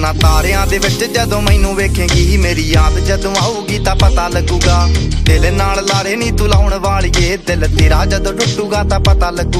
ਉਹਨਾਂ ਤਾਰਿਆਂ ਦੇ ਵਿੱਚ ਜਦੋਂ ਮੈਨੂੰ ਵੇਖੇਂਗੀ ਮੇਰੀ ਯਾਦ ਜਦੋਂ ਆਊਗੀ ਤਾਂ ਪਤਾ ਲੱਗੂਗਾ। ਦਿਲ ਨਾਲ ਲਾਰੇ ਨਹੀਂ ਤੂੰ ਲਾਉਣ ਵਾਲੀਏ, ਦਿਲ ਤੇਰਾ ਜਦੋਂ ਟੁੱਟੂਗਾ ਤਾਂ ਪਤਾ ਲੱਗੂ